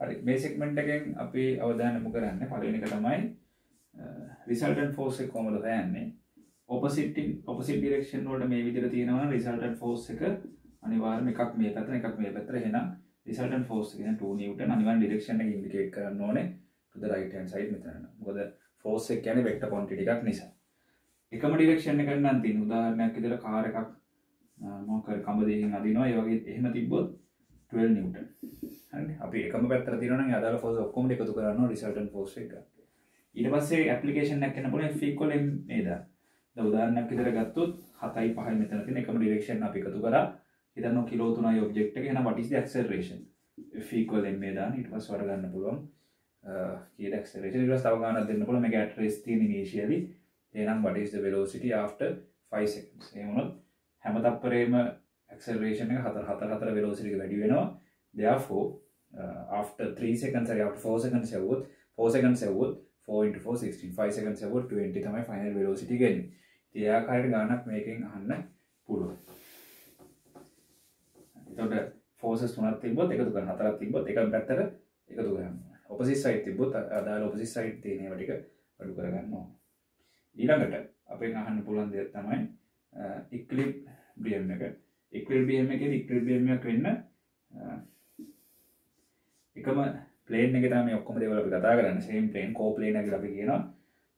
හරි මේ සෙක්මෙන්ට් එකෙන් අපි අවධානය යොමු කරන්නේ පළවෙනි එක තමයි රිසල්ටන්ට් ෆෝස් එක කොහොමද හොයන්නේ ඔපොසිට් ඔපොසිට් ඩිරෙක්ෂන් වලට මේ විදිහට තියෙනවා රිසල්ටන්ට් ෆෝස් එක අනිවාර්යයෙන්ම එකක් මේ පැත්තට එකක් මේ පැත්තට එහෙනම් රිසල්ටන්ට් ෆෝස් එක කියන්නේ 2 නිව්ටන් අනිවාර්යෙන් ඩිරෙක්ෂන් එක ඉන්ඩිකේට් කරන්න ඕනේ to the right hand side මෙතන. මොකද ෆෝස් එක කියන්නේ වෙක්ටර් ක්වොන්ටිටි එකක් නිසා. එකම ඩිරෙක්ෂන් එකක් නම් තියෙන උදාහරණයක් විදිහට කාර් එකක් මොකක් හරි කඹ දෙකකින් අදිනවා ඒ වගේ එහෙම තිබ්බොත් 12 නිව්ටන්. හරි අපි එකම පැත්තට තියෙනවා නම් ඒ අදාළ ෆෝස් ඔක්කොම එකතු කරනවා රිසල්ටන්ට් ෆෝස් එක ගන්න. ඊට පස්සේ ඇප්ලිකේෂන් එකක් කරන්න පුළුවන් F equal m නේද? දැන් උදාහරණයක් විදිහට ගත්තොත් 7යි 5යි මෙතන තියෙන එකම ඩිරෙක්ෂන් අපි එකතු කරා. හිතන්න කිලෝ 3යි ඔබ්ජෙක්ට් එක. එහෙනම් what is the acceleration? F equal m දාන්න ඊට පස්සේ වඩ ගන්න පුළුවන්. කීයද acceleration ඊට පස්සේ තව ගානක් දෙන්න පුළුවන් මේක at rest තියෙන initially. එහෙනම් what is the velocity after 5 seconds? එහෙම වුණොත් හැම තප්පරේම acceleration එක 4 4 4 velocity එක වැඩි වෙනවා. Therefore uh, after 3 seconds හරි after 4 seconds යවුවොත් 4 seconds යවුවොත් 4 into 4 16 5 seconds යවුවොත් 20 තමයි final velocity ගන්නේ. ඉතින් ඒ ආකාරයට ගානක් මේකෙන් අහන්න පුළුවන්. එතකොට ෆෝසස් තුනක් තිබ්බොත් එකතු කරන්න හතරක් තිබ්බොත් එකම පැත්තට එකතු කරන්න ඔපොසිට් සයිඩ් තිබ්බොත් අදාළ ඔපොසිට් සයිඩ් තියෙන ඒවා ටික අඩු කරගන්න ඕන ඊළඟට අපෙන් අහන්න පුළුවන් දෙයක් තමයි uh, ඉක්ලිබ්‍රියම් එක ඉක්ලිබ්‍රියම් එකේ ඉක්ලිබ්‍රියම් එකක් වෙන්න එකම ප්ලේන් එක තමයි ඔක්කොම දේවල් අපි කතා කරන්නේ. සේම් ප්ලේන් කෝ ප්ලේන් එක අපි කියනවා.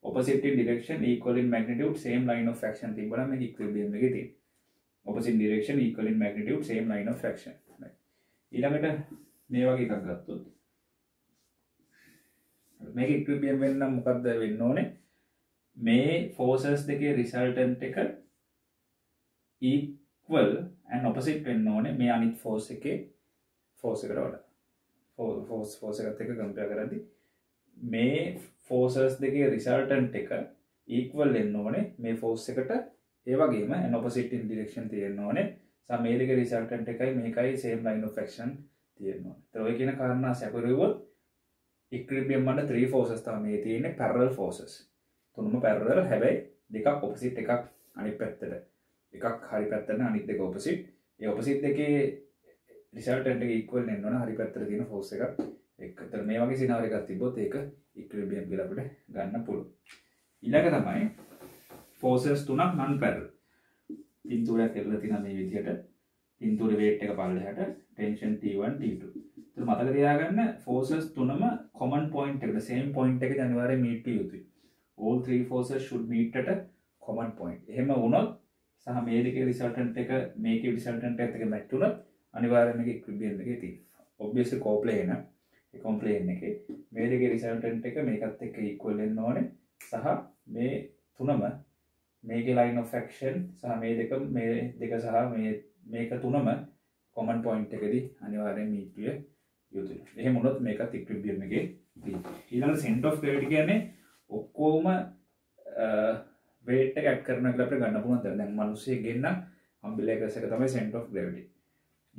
opposite in direction equal in magnitude same line of fraction තිබ්බනම් මේක ඉක්ලිබ්‍රියම් එකේ තියෙන්නේ opposite direction equal in magnitude same line of fraction. ඊළඟට මේ වගේ එකක් ගත්තොත්. මේක ඉක්විබියම් වෙන්න මොකක්ද වෙන්න ඕනේ? මේ ෆෝසස් දෙකේ රිසල්ටන්ට් එක equal and opposite වෙන්න ඕනේ මේ අනිත් ෆෝස් එකේ ෆෝස් එකට වඩා. ෆෝස් ෆෝස් එකත් එක්ක කම්පෙයාර් කරද්දී මේ ෆෝසස් දෙකේ රිසල්ටන්ට් එක equal වෙන්න ඕනේ මේ ෆෝස් එකට ඒ වගේම and opposite in direction තියෙන්න ඕනේ මේ දෙක රිසල්ටන්ට් එකයි මේකයි සේම් ලයින් ඔෆ් ඇක්ෂන් තියෙනවා. ඒතර ඔය කියන කාරණා සැකරුවොත් ඉක්විලිබ්‍රියම් වල 3 ෆෝසස් තමයි මේ තියෙන්නේ පැරලල් ෆෝසස්. තුනම පැරලල් හැබැයි දෙකක් ඔපොසිට් එකක් අනිත් පැත්තට. එකක් හරි පැත්තට අනිත් දෙක ඔපොසිට්. ඒ ඔපොසිට් දෙකේ රිසල්ටන්ට් එක ඉක්වල් වෙන්න ඕන හරි පැත්තට තියෙන ෆෝස් එකක් එක්ක. ඒතර මේ වගේ සිනාරියෝ එකක් තිබ්බොත් ඒක ඉක්විලිබ්‍රියම් කියලා අපිට ගන්න පුළුවන්. ඊළඟ තමයි ෆෝසස් තුනක් නන් පැරලල්. පින්තූරයක් කරලා තියෙන මේ විදිහට පින්තූරේ වේට් එක පල්ලෙහාට ටෙන්ෂන් T1 T2. ඒත් මතක තියාගන්න ෆෝසස් තුනම කොමන් පොයින්ට් එකට සේම් පොයින්ට් එකේ අනිවාර්යයෙන් මීට් විය යුතුයි. all three forces should meet at a common point. එහෙම වුණොත් සහ මේ දෙකේ රිසල්ටන්ට් එක මේකේ රිසල්ටන්ට් එකත් එක්ක මැච් වුණොත් අනිවාර්යයෙන් මේක ඉක්විබියම් එකේ තියෙනවා. obviously co-plane ඒ කොම්ප්ලේන් එකේ මේ දෙකේ රිසල්ටන්ට් එක මේකත් එක්ක ඉක්වල් වෙන්න ඕනේ සහ මේ තුනම මේක ලයින් of action සහ මේ දෙක මේ දෙක සහ මේ මේක තුනම කොමන් පොයින්ට් එකදී අනිවාර්යෙන් මීට් විය යුතුයි. එහෙම වුණොත් මේකත් ඉක්විබියම් එකේ තියෙනවා. ඊළඟ සෙන්ටර් ඔෆ් ග්‍රැවිටි කියන්නේ ඔක්කොම වේට් එක ඇඩ් කරනවා කියලා අපිට ගන්න පුළුවන්. දැන් මිනිස්සෙක් ගෙන්න අම්බිලේකස් එක තමයි සෙන්ටර් ඔෆ් ග්‍රැවිටි.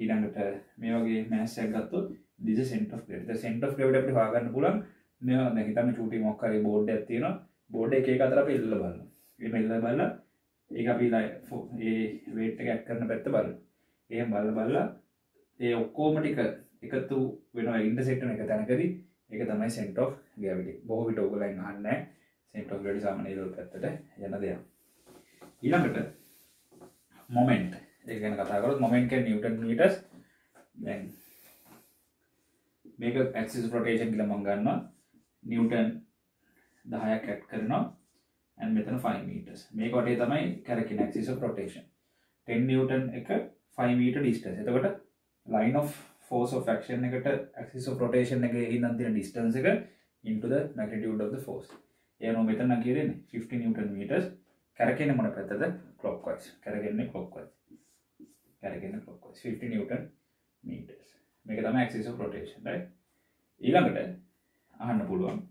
ඊළඟට මේ වගේ මෑස් එකක් ගත්තොත් this is center of gravity. the center of gravity අපිට හොයාගන්න පුළුවන්. මේ දැන් හිතන්න චූටි මොකක් හරි බෝඩ් එකක් තියෙනවා. බෝඩ් එක එක අතර අපි එල්ල බලනවා. එහෙම එල්ල බලලා ඒක අපි ඒ වේට් එක ඇඩ් කරන පැත්ත බලනවා. එහෙම බලලා බලලා ඒ ඔක්කොම ටික එකතු වෙනවා ඉන්ටර්සෙක්ට් වෙන එක තැනකදී ඒක තමයි center of gravity. බොහෝ විට ඔයගොල්ලන් අහන්නේ center of gravity සාමාන්‍ය ඒවල පැත්තට යන දෙයක්. ඊළඟට මොමෙන්ට් ඒ ගැන කතා කරොත් මොමෙන්ට් කියන්නේ නිව්ටන් මීටර්ස් දැන් මේක ඇක්සිස් රොටේෂන් කියලා මම ගන්නවා. නිව්ටන් 10ක් ඇඩ් කරනවා and මෙතන 5 meters. මේක වටේ තමයි කැරකෙන axis of rotation. 10 newton එක 5 meter distance. එතකොට line of force of action එකට axis of rotation එකේ ඉඳන් තියෙන distance එක into the magnitude of the force. එනවා මෙතන නම් කියන්නේ 50 newton meters. කැරකෙන්නේ මොන පැත්තද? clockwise. කැරකෙන්නේ clockwise. කැරකෙන්නේ clockwise 50 newton meters. මේක තමයි axis of rotation right? ඊළඟට අහන්න පුළුවන්.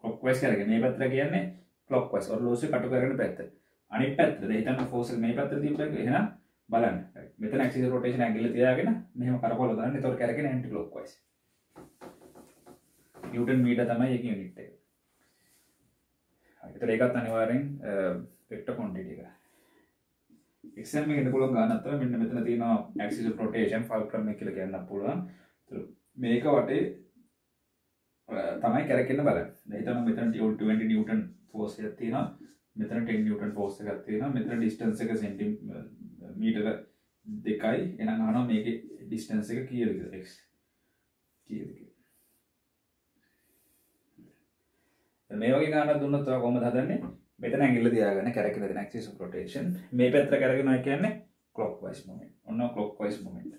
clockwise කරගෙන මේ පැත්තට කියන්නේ clockwise. ඔරලෝසුව කටු කරගෙන පැත්ත. අනිත් පැත්තට හිතන්න ෆෝස් එක මේ පැත්තට තියපුවා එහෙනම් බලන්න. මෙතන axis of rotation angle තියාගෙන මෙහෙම කරකවල දාන්න. එතකොට කරගෙන anti clockwise. නිව්ටන් මීටර් තමයි ඒක යුනිට් එක. ඒතර ඒකත් අනිවාර්යෙන් වෙක්ටර් ක්වොන්ටිටි එක. එක්සෑම් එකකට පුළුවන් ගන්නත් තමයි මෙන්න මෙතන තියෙනවා axis of rotation fulcrum එක කියලා කියන්න පුළුවන්. මේක වටේ තමයි කැරකෙන බල නතන මෙතන ටියවල් 20 නිියටන් ෆෝස් තින මෙතන 10 නිියටන් ෆෝස් එකක් තියෙන මෙතන ඩිස්ටන්ස එක සෙන්ටි මීටර දෙකයි. එන අන මේක ඩිස්ටන්ස එක කියලද එක් කියක මේ වගේ ගාන දුන්නත් කොම හදන්නේ? මෙතන ඇගිල්ල දයාගන්න කැරකෙන නැක්සිස් පොටේෂන් මේ පැත්‍ර කරගෙන කියන්නේ කලොක් වයිස් මොමෙන්ට ඔන්න කලොක් වයිස් මොමෙන්ට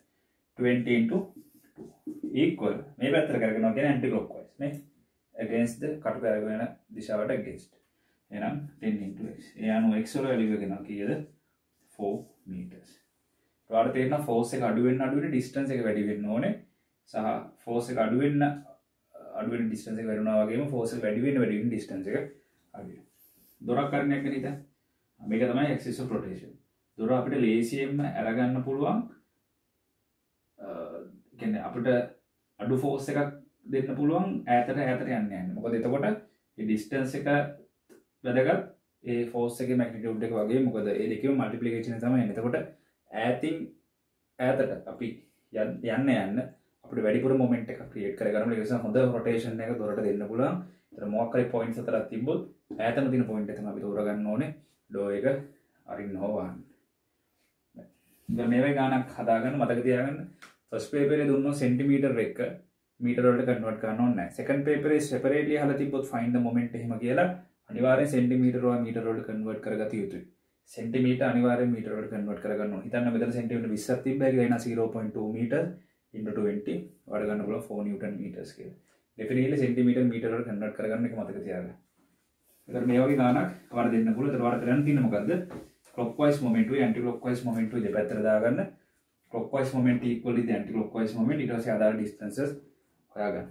20 ඒක්වල් මේ පැත්තර කරගෙන ගෙන ඇන්ටි ලොක් වයිස් මේ ඇගන්ස්ද කටු කරගෙන දිශාවට ගෙස්ට එනම් 10 එයනු එක්සල වැලිගෙන කියද? 4 මීටස් වාට තේරන ෆෝස එක අඩුවෙන් අඩුවට ඩිස්ටන්ස එක වැඩිවෙන්න ඕනේ. සහ ෆෝස එක අඩුවෙන්න අඩුවෙන් ඩිස්ටන්ස කරුණාවගේ ෆෝස වැඩිවෙන් වැඩින් ඩිස්ටන්ස එක අඩිය. දොරක් කරනයක් නිත මේක තමයි එක්සිස ප්‍රොටේෂන් දොර අපිට ලේසියෙන්ම ඇරගන්න පුළුවන් කැන අපිට අඩු ෆෝස් එකක් දෙන්න පුළුවන් ඇතට ඇතට යන්න යන්න. මොකද එතකොට ඩිස්ටන්ස එක වැදගත්. ඒ ෆෝස් එක මැක්ටියුට් එක වගේ. මොකද ඒ දෙකව මල්ටිපලිකේෂන තම එතකොට ඇතින් ඈතට අපි යන්න යන්න අප වැඩිපුර මොමෙන්ට් එක ක්‍රියට් කරගන්න ලෙස හොඳ රොටේෂන් එක දොරට දෙන්න පුළන් මොක්කරි පොයින්ස් තර තිබොත් ඇතම තින පොයින්ට තම අපි තෝරගන්න ඕනේ. ඩෝ එක අරින් හෝවාන්න. මේවයි ගානක් හදාගන්න මතක තියාගන්න. ෆස් පේපරේ දුන්න සෙන්ටිමීටර් එක්ක මීටරට කන්වට කරන්න සකන් පේපරේ සෙපරේටලි හල තිබොත් ෆයින්ද මොමෙන්ට් හෙම කියලා අනිවාරය සෙන්ටිමීටරවා මීටරෝඩ කන්වට කරගත යුතුයි. සෙන්ටිමීට අනිවාර මීටරට කන්වට කරගන්න හිතන්න මෙත සෙන්ටිමට විස්සති බැග න 0.2 මීට ඉන්ට 20 වඩගන්න පුල 4 නිටන් මීටස්ගේ ඩෙෆිනේට සෙන්ටිමීට මීටර කන්නට කරගන්න එක මතක තියාග මේවගේ ගානක් වර දෙන්න පුල වාට කරන්න තිනමකක්ද clockwise moment anticlockwise moment ද පැතරදාගන්න කොක්වයිස් මොමට ක්වල ඇන්ටි ලොක්වයිස් මොමට ඉටස අදාර ඩිස්ටන්ස හොයාගන්න.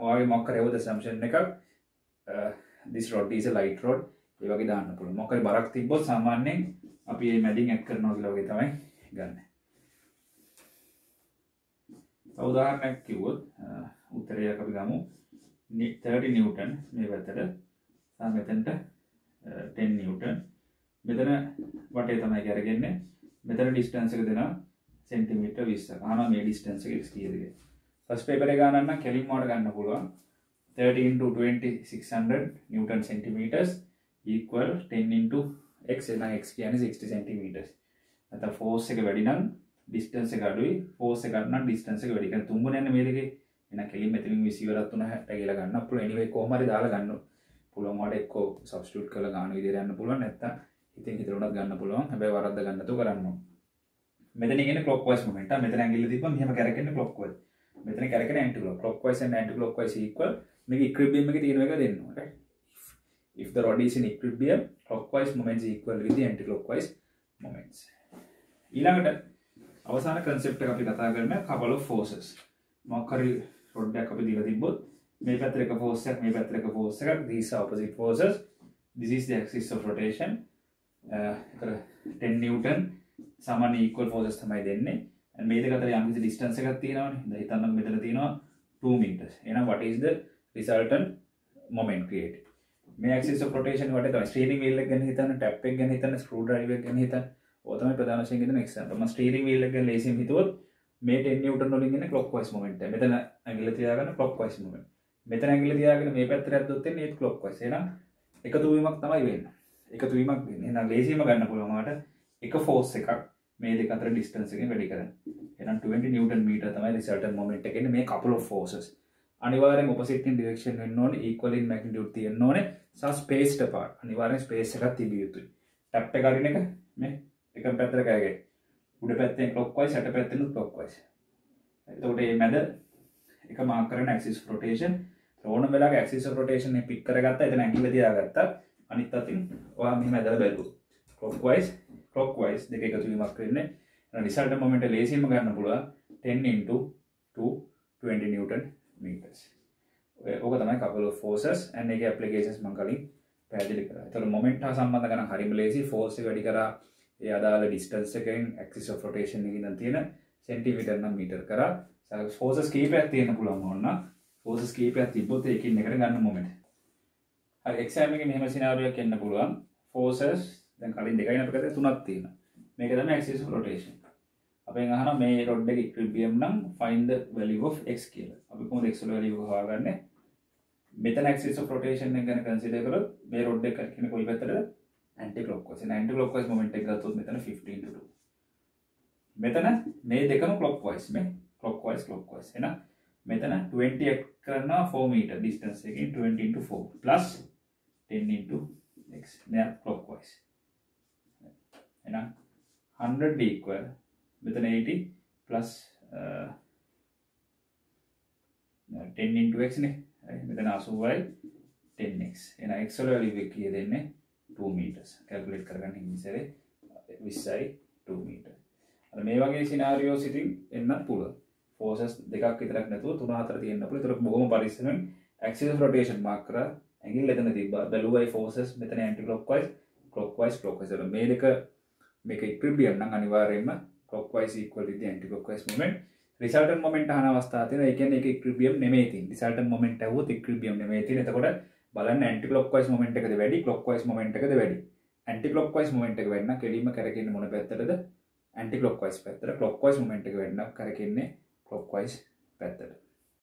වාගේ මොක්කර එවද සම්ෂන් එකක්? දිස් රොඩ්ඩීස ලයිට රෝඩ් ඒවගේ දාන්න පුළ මොකයි බරක් තිබොත් සාමාන්‍යයෙන් අපි ඒ මැඩින් ඇක් කරනවා ලෝගේ තමයි ගන්න. අවදාහරණයක් කිව්වොත් උත්තරය අපි ගමු. 30 නිවටන් මේ පැත්තට මෙතැන්ට 10 නිවටන් මෙතන වටේ තමයි ගැරගෙන්නේ මෙතන ඩිස්ටන්සක දෙෙන සෙන්ටිමිට විස්ස ආන මේ ඩිස්ටන්ස එක් කියදගේ පස් පේපර ගානන්න කෙලින් මෝඩ ගන්න පුළුවන්. 13 නිවටන් සෙන්ටිමීටස් equal 10 into x එන x කියන 60 centimeters. නැත්නම් force එක වැඩි නම් distance එක අඩුයි. force එක ගන්න distance එක වැඩි. කරන තුන්වෙනි යන මේ දෙකේ. එන කෙලින් මෙතනින් 20 ඉවරත් තුන 60 කියලා ගන්න පුළුවන්. Anyway කොහොම හරි දාලා ගන්න පුළුවන් වට එක්කෝ substitute කරලා ගන්න විදිහට යන්න පුළුවන්. නැත්නම් ඉතින් හිතරුණත් ගන්න පුළුවන්. හැබැයි වරද්ද ගන්න තු කරන්න මෙතන ඉගෙන clockwise momentum. මෙතන ඇඟිල්ල තිබ්බම මෙහෙම කරකෙන්නේ clockwise. මෙතන කරකෙන anti clock clockwise and anti clockwise equal. මේක equilibrium එකේ තියෙන එක දෙන්න ඕනේ. If the rod is in equilibrium clockwise moments equal with the anti-clockwise moments. ඊළඟට අවසාන කන්සෙප්ට අපි කතා කරන කපල ෆෝසස් මොක්කරි රොඩ්ඩක් අපි දිල තිබොත් මේ පැත්‍රක ෆෝසක් මේ පැත්‍රක ෆෝස එකක්. දීස opposite forces. This is the axis of rotation. Uh, 10 newton සමන equal forces තමයි දෙන්නේ. මේ දෙක අතර යම් කිසි distance එකක් තියෙනවනේ. දැන් හිතන්න මෙතන තියෙනවා 2 meters. එහෙනම් what is the resultant moment created? මේ ක්සිස් පොටේෂන් වට ස්ටේරිං වල්ල ගැන හිතන ටැප් ගැන හිතන ස්කරු ඩයිව ගැන හිතන් ඕතම ප්‍රධානශය ගෙන එක්ම ස්ටේරිං වල්ල ගැ ලේසිම් හිතුවත් මේ ටෙන්නියට නොලින් ලොක් වයිස් මට මෙතන ඇගිල තියාගන ලොක් වයිස් ම මෙතන ඇගිල තියාගෙන මේ පැත්තර ඇත්දොත්තේ ඒත් ලොක් වයිසේන එකතුවීමක් තමයි වෙන්න. එකතුවීමක් වෙන්න. ලේසිම ගන්න පුළුවන්ට එක ෆෝස් එකක් මේ දෙකතර ඩිස්ටන්සකින් වැඩි කර එන 20 නිියටන් මීට තමයි රිසල්ට මොමට එකෙන මේ කපල ෆෝසස් අනිවාරෙන් ඔපසිටින් ඩිරක්ෂන් වෙන්න ඕන ඒක්වලින් මැකිටියුට් තියෙන්න ඕනේ සහ ස්පේස්ට පාට අනිවාරෙන් ස්පේස් එකක් තිබිය යුතුයි. ටැප් එක අරින එක මේ එක පැත්තර කෑගේ උඩ පැත්තෙන් ලොක්වයි සැට පැත්තෙනුත් ලොක්වයිස් එතකොට ඒ මැද එක මාකරන ඇක්සිස් ප්‍රොටේෂන් ඕන වෙලා ඇක්සිස් ප්‍රොටේෂන් පික් කරගත්ත. එතන ඇකිල තියාගත්ත. අනිත් අතින් ඔයා මෙහම ඇදල බැලු කොක්වයිස් කොක්වයිස් දෙක එකතුවීමක් කරන්නේ රිසල්ට මොමට ලේසිම ගන්න පුළුව 10 into 2 20 නිවටන් මීටස් ඕක තමයි කපල ෆෝසස් ඇන් එක පපලිකේන්ස් මං කලින් පැදිලි කර. තොර මොමෙන්ට් සම්බඳ කන හරිම ලේසි ෆෝස වැඩි කර. ඒ අදාල ඩිස්ටන්ස එකෙන් ඇක්සිස් ෆොටේෂන් එක තියෙන සෙන්ටිවිටර්නම් මීටර් කර. ෆෝසස් කීප ඇතියන පුළන් ඔන්න ෆෝසස් කීප තිබොත් එකින් එකට ගන්න මොමට එක්ෂෑමක මෙහම සිනාරියක් එන්න පුළුවන්. ෆෝසස් දැන් කලින් දෙකයි නටකත තුනත් තියෙන මේක තම ඇක්සිස් ෆොටේෂන් අපෙන් අහන මේ රොඩ් එක ඉක්‍රිබියම් නම් ෆයින්ද වැලි of x කියලා. අපි කොහොමද x වල වැලියු හොයාගන්නේ? මෙතන ඇක්සිස් ඔෆ් රොටේෂන් එක ගැන කන්සිඩර් කරොත් මේ රොඩ් එක කරකින කොයි පැත්තටද anti clockwise anti clockwise moment එක ගත්තොත් මෙතන 15 to 2 මෙතන මේ දෙකම ක්ලොක්වයිස් මේ ක්ලොක්වයිස් ක්ලොක්වයිස් එහෙනම් මෙතන 20 කරනවා 4 මීටර් ඩිස්ටන්ස් එකකින් 20 into 4 plus 10 into x. මෙයා ක්ලොක්වයිස් එහෙනම් 100 equal මෙතන 80 plus uh, 10 into x නේ. මෙතන 80යි 10x එන x වල වැලියු එක කීයද එන්නේ 2 meters කැල්කියුලේට් කරගන්න ඉස්සරේ 20යි 2 meter අර මේ වගේ සිනාරියෝස් ඉතින් එන්නත් පුළුවන්. ෆෝසස් දෙකක් විතරක් නැතුව තුන හතර තියෙන්න පුළුවන්. ඒතර බොහොම පරිස්සමෙන් ඇක්සිස් රොටේෂන් මාක් කරලා ඇඟිල්ල එතන තිබ්බා. බැලුවයි ෆෝසස් මෙතන ඇන්ටි ක්ලොක්වයිස් ක්ලොක්වයිස් ක්ලොක්වයිස් මේ දෙක මේක ඉක්‍රිබියම් නම් අනිවාර්යයෙන්ම ක්ලොක්වයිස් ඉක්වල් විදි aunty clockwise moment resultant moment අහන අවස්ථාව තියෙනවා. ඒ කියන්නේ ඒක ඉක්‍රිබියම් නෙමෙයි තියෙන්නේ රිසල්ටන් මොමන්ට් ඇහුවොත් ඉක්‍රිබියම් නෙමෙයි තියෙන්නේ. එතකොට බලන්න ඇන්ටි ක්ලොක්වයිස් මොමන්ට් එකද වැඩි ක්ලොක්වයිස් මොමන්ට් එකද වැඩි. ඇන්ටි ක්ලොක්වයිස් මොමන්ට් එක වෙන්න කෙලින්ම කරකින්නේ මොන පැත්තටද? ඇන්ටි ක්ලොක්වයිස් පැත්තට. ක්ලොක්වයිස් මොමන්ට් එක වෙන්න කරකින්නේ ක්ලොක්වයිස් පැත්තට.